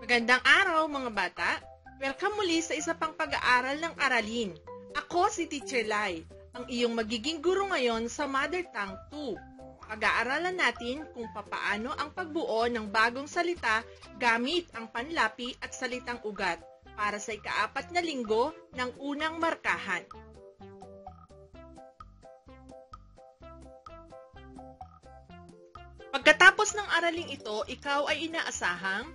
Magandang araw mga bata! Welcome muli sa isa pang pag-aaral ng Aralin. Ako si Teacher Lai, ang iyong magiging guro ngayon sa Mother Tongue 2. Pag-aaralan natin kung papaano ang pagbuo ng bagong salita gamit ang panlapi at salitang ugat para sa ikaapat na linggo ng unang markahan. Pagkatapos ng araling ito, ikaw ay inaasahang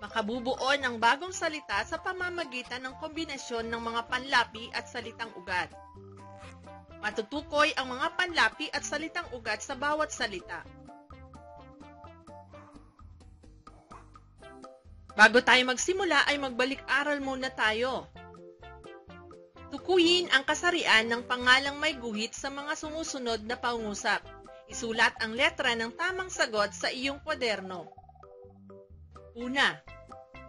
makabubuo ng bagong salita sa pamamagitan ng kombinasyon ng mga panlapi at salitang ugat. Matutukoy ang mga panlapi at salitang ugat sa bawat salita. Bago tayo magsimula ay magbalik-aral muna tayo. Tukuyin ang kasarian ng pangalang may guhit sa mga sumusunod na pangusap. Isulat ang letra ng tamang sagot sa iyong kwaderno. Una,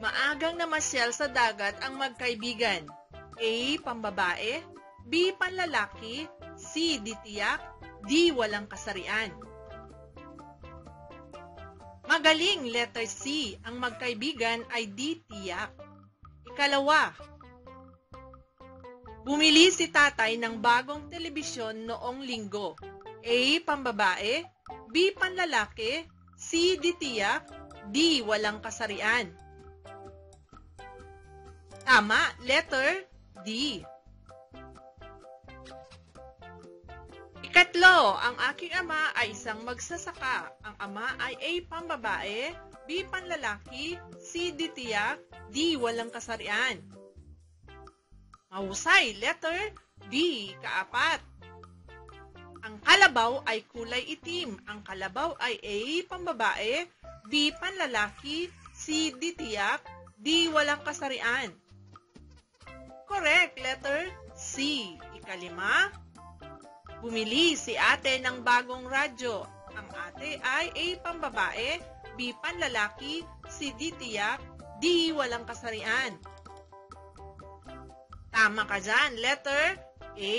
maagang namasyal sa dagat ang magkaibigan. A. Pambabae B. Panlalaki C. Ditiyak D. Walang kasarian Magaling, letter C. Ang magkaibigan ay D. Tiyak. Ikalawa, bumili si tatay ng bagong telebisyon noong linggo. A. Pambabae B. Panlalaki C. Ditiyak D. Walang kasarian Tama, letter D. Ikatlo, ang aking ama ay isang magsasaka. Ang ama ay A. Pambabae, B. Panlalaki, C. Ditiyak, D. Walang kasarian. Mahusay, letter B. Kaapat. Kalabaw ay kulay itim. Ang kalabaw ay A. Pambabae, B. Panlalaki, C. Ditiyak, D. Walang kasarian. Correct, letter C. Ikalima, Bumili si ate ng bagong radyo. Ang ate ay A. Pambabae, B. Panlalaki, C. D. Tiyak, D. Walang kasarian. Tama ka dyan. Letter A.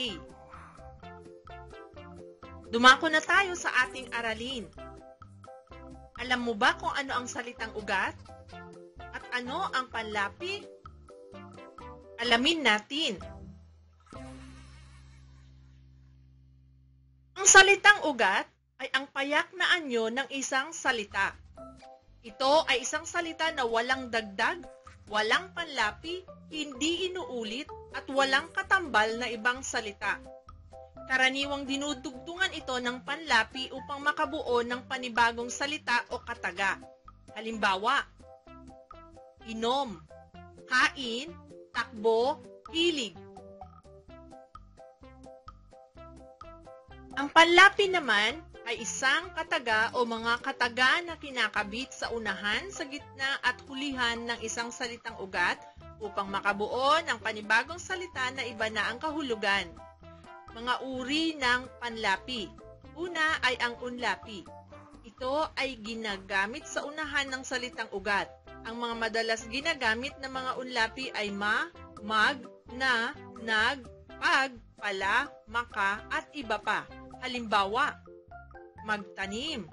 Dumako na tayo sa ating aralin. Alam mo ba kung ano ang salitang ugat? At ano ang panlapi? Alamin natin. Ang salitang ugat ay ang payak na anyo ng isang salita. Ito ay isang salita na walang dagdag, walang panlapi, hindi inuulit, at walang katambal na ibang salita. Karaniwang dinudugtungan ito ng panlapi upang makabuo ng panibagong salita o kataga. Halimbawa, inom, hain, takbo, hilig. Ang panlapi naman ay isang kataga o mga kataga na kinakabit sa unahan, sa gitna at hulihan ng isang salitang ugat upang makabuo ng panibagong salita na iba na ang kahulugan. Mga uri ng panlapi. Una ay ang unlapi. Ito ay ginagamit sa unahan ng salitang ugat. Ang mga madalas ginagamit ng mga unlapi ay ma, mag, na, nag, pag, pala, maka, at iba pa. Halimbawa, magtanim,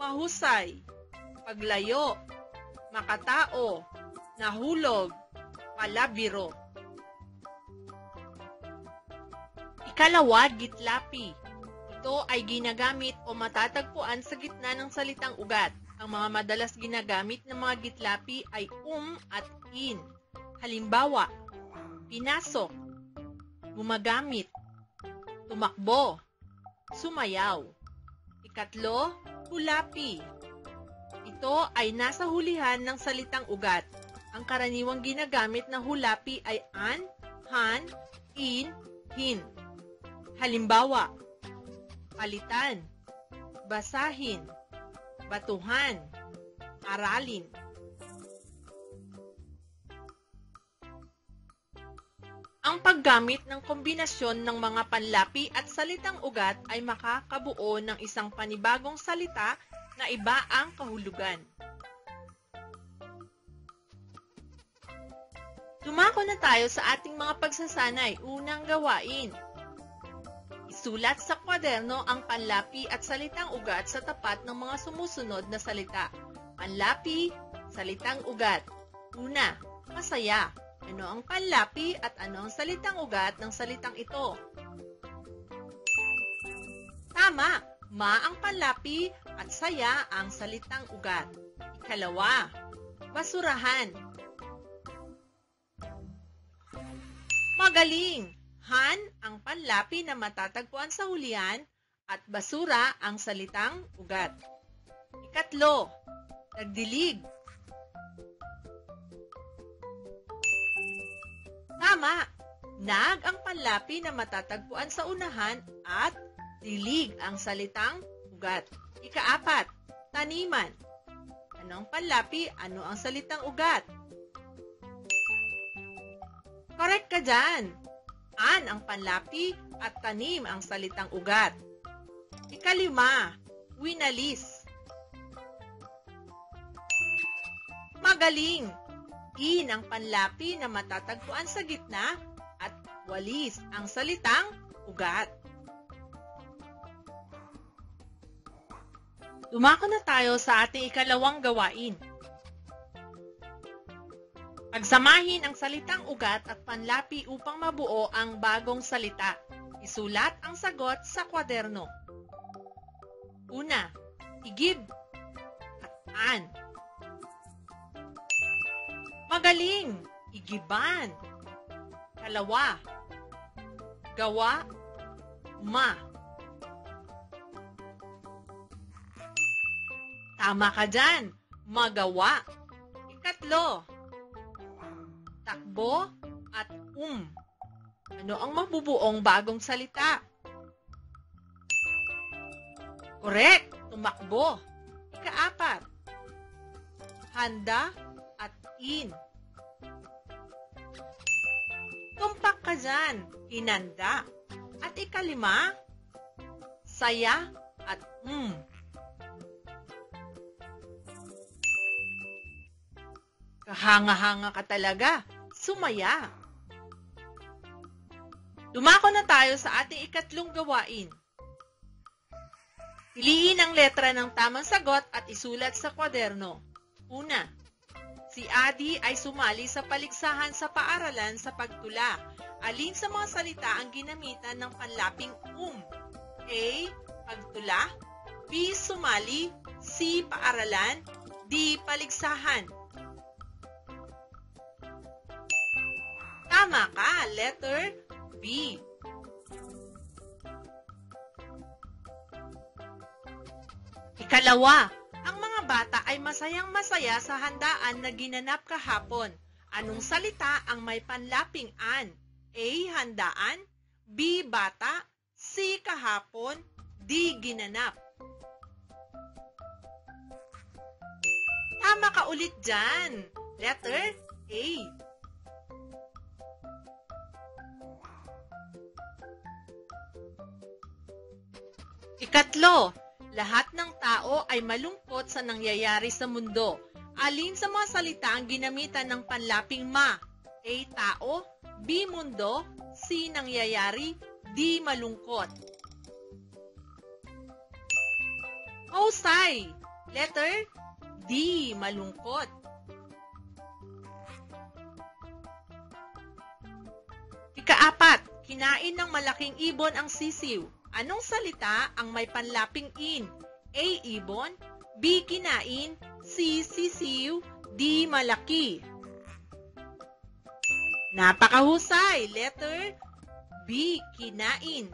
mahusay, paglayo, makatao, nahulog, palabiro. Ikalawa, gitlapi. Ito ay ginagamit o matatagpuan sa gitna ng salitang ugat. Ang mga madalas ginagamit ng mga gitlapi ay um at in. Halimbawa, pinasok, gumagamit, tumakbo, sumayaw. Ikatlo, hulapi. Ito ay nasa hulihan ng salitang ugat. Ang karaniwang ginagamit na hulapi ay an, han, in, hin. Halimbawa, palitan, basahin, batuhan, aralin. Ang paggamit ng kombinasyon ng mga panlapi at salitang ugat ay makakabuo ng isang panibagong salita na iba ang kahulugan. Dumako na tayo sa ating mga pagsasanay. Unang gawain. Isulat sa kwaderno ang panlapi at salitang ugat sa tapat ng mga sumusunod na salita. Panlapi, Salitang ugat. Una, masaya. Ano ang panlapi at ano ang salitang ugat ng salitang ito? Tama, ma ang panlapi at saya ang salitang ugat. Ikalawa, basurahan. Magaling! Han ang panlapi na matatagpuan sa hulihan at basura ang salitang ugat. Ikatlo, nagdilig. Tama! Nag ang panlapi na matatagpuan sa unahan at dilig ang salitang ugat. Ikaapat, taniman. Ano ang panlapi? Ano ang salitang ugat? Correct ka dyan. An ang panlapi at tanim ang salitang ugat. Ikalima, winalis. Magaling. In ang panlapi na matatagpuan sa gitna at walis ang salitang ugat. Dumako na tayo sa ating ikalawang gawain. Pagsamahin ang salitang ugat at panlapi upang mabuo ang bagong salita. Isulat ang sagot sa kwaderno. Una, igib at an. Magaling, igiban. Kalawa, gawa, ma. Tama ka dyan, magawa. Ikatlo, takbo, at um. Ano ang mabubuong bagong salita? Correct! Tumakbo. Ikaapat. Handa at in. Tumpak ka dyan. Hinanda. At ikalima, saya at um. Kahanga-hanga ka talaga. Sumaya. Dumako na tayo sa ating ikatlong gawain. Piliin ang letra ng tamang sagot at isulat sa kwaderno. Una, si Adi ay sumali sa paligsahan sa paaralan sa pagtula. Alin sa mga salita ang ginamitan ng panlaping um? A. Pagtula B. Sumali C. Paaralan D. Paligsahan Tama ka, letter B. Ikalawa, ang mga bata ay masayang masaya sa handaan na ginanap kahapon. Anong salita ang may panlaping an? A. Handaan B. Bata C. Kahapon D. Ginanap Tama ka ulit dyan. Letter A. Ikatlo, lahat ng tao ay malungkot sa nangyayari sa mundo. Alin sa mga salita ang ginamitan ng panlaping ma? A. Tao B. Mundo C. Nangyayari D. Malungkot Husay! Letter D. Malungkot Ikaapat, kinain ng malaking ibon ang sisiw. Anong salita ang may panlaping in? A. Ibon B. Kinain C. Sisiw D. Malaki Napakahusay! Letter B. Kinain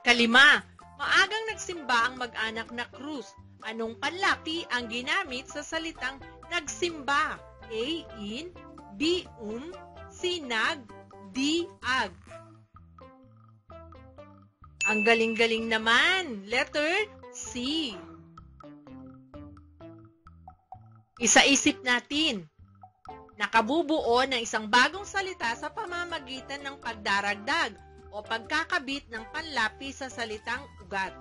Kalima, maagang nagsimba ang mag-anak na Cruz. Anong panlapi ang ginamit sa salitang nagsimba? A. In B. Um sinag, di, ag. Ang galing-galing naman. Letter C. Isa-isip natin. Nakabubuo ng isang bagong salita sa pamamagitan ng pagdaragdag o pagkakabit ng panlapi sa salitang ugat.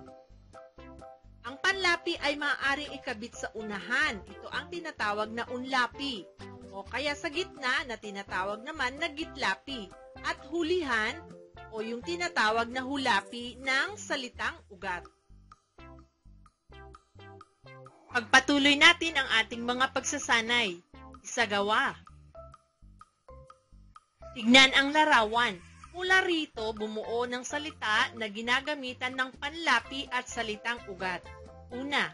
Ang panlapi ay maaaring ikabit sa unahan. Ito ang tinatawag na unlapi o kaya sa gitna na tinatawag naman na gitlapi at hulihan o yung tinatawag na hulapi ng salitang ugat. Pagpatuloy natin ang ating mga pagsasanay. Isagawa. Tignan ang larawan. Mula rito, bumuo ng salita na ginagamitan ng panlapi at salitang ugat. Una,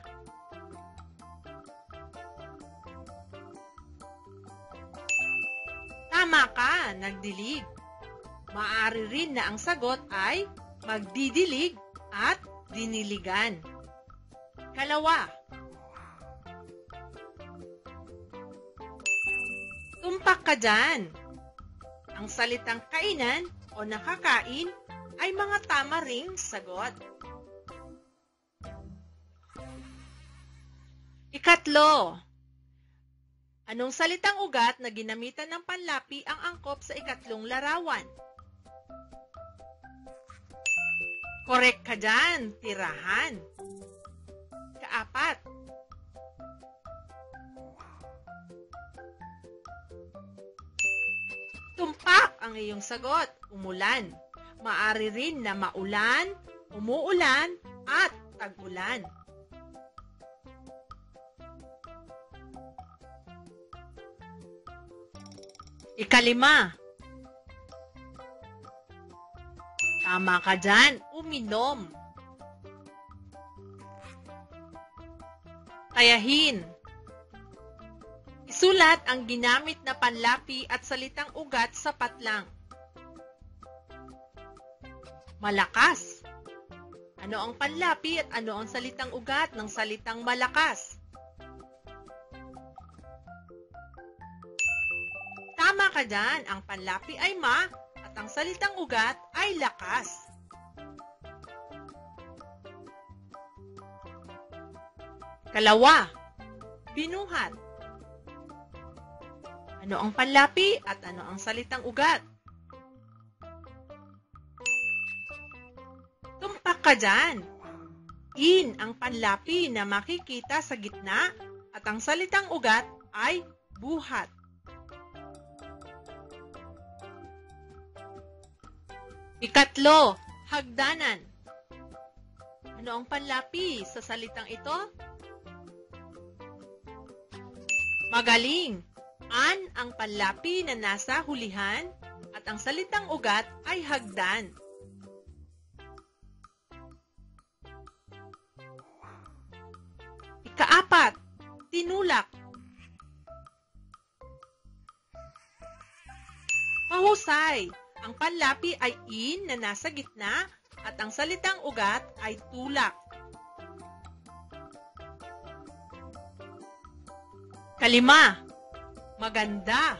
Tama ka, nagdilig. Maari rin na ang sagot ay magdidilig at diniligan. Kalawa, tumpak ka dyan. Ang salitang kainan o nakakain ay mga tama ring sagot. Ikatlo, anong salitang ugat na ginamitan ng panlapi ang angkop sa ikatlong larawan? Correct ka dyan, tirahan. Kaapat, tumpak ang iyong sagot, umulan. Maari rin na maulan, umuulan, at tag-ulan. Ikalima. Tama ka dyan, uminom. Tayahin. Isulat ang ginamit na panlapi at salitang ugat sa patlang. Malakas. Ano ang panlapi at ano ang salitang ugat ng salitang malakas? Tama ka dyan, ang panlapi ay ma at ang salitang ugat ay lakas. Kalawa, binuhat. Ano ang panlapi at ano ang salitang ugat? Tumpak ka dyan. In ang panlapi na makikita sa gitna at ang salitang ugat ay buhat. Ikatlo, hagdanan. Ano ang panlapi sa salitang ito? Magaling. An ang panlapi na nasa hulihan at ang salitang ugat ay hagdan. Ikaapat, tinulak. Mahusay. Ang panlapi ay in na nasa gitna at ang salitang ugat ay tulak. Kalima, maganda.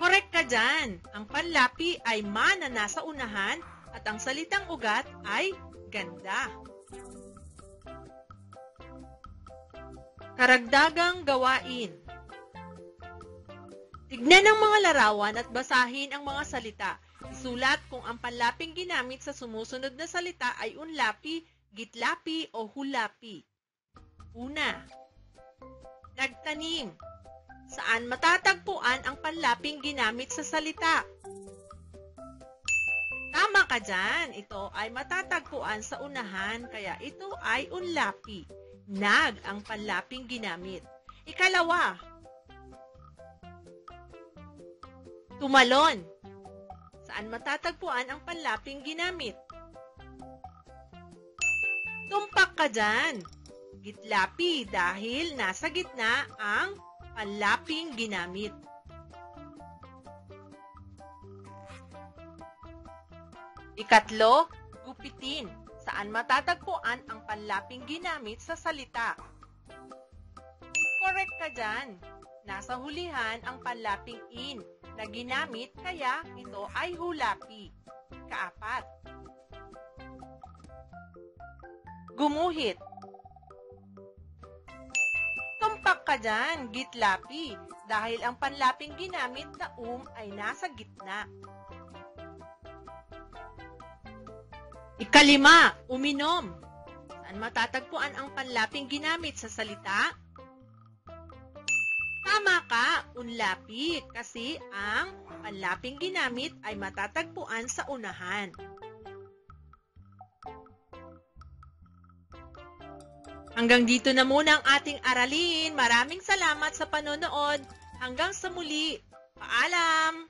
Correct ka dyan. Ang panlapi ay ma na nasa unahan at ang salitang ugat ay ganda. Karagdagang gawain. Tignan ang mga larawan at basahin ang mga salita. Isulat kung ang panlaping ginamit sa sumusunod na salita ay unlapi, gitlapi o hulapi. Una, nagtanim. Saan matatagpuan ang panlaping ginamit sa salita? Tama ka dyan. Ito ay matatagpuan sa unahan, kaya ito ay unlapi. Nag ang panlaping ginamit. Ikalawa, tumalon. Saan matatagpuan ang panlaping ginamit? Tumpak ka dyan. Gitlapi dahil nasa gitna ang panlaping ginamit. Ikatlo, gupitin. Saan matatagpuan ang panlaping ginamit sa salita? Correct ka dyan. Nasa hulihan ang panlaping in na ginamit kaya ito ay hulapi. Kaapat. Gumuhit. Tumpak ka dyan, gitlapi, dahil ang panlaping ginamit na um ay nasa gitna. Ikalima, uminom. Saan matatagpuan ang panlaping ginamit sa salita? Tama ka, unlapi, kasi ang panlaping ginamit ay matatagpuan sa unahan. Hanggang dito na muna ang ating aralin. Maraming salamat sa panonood. Hanggang sa muli. Paalam!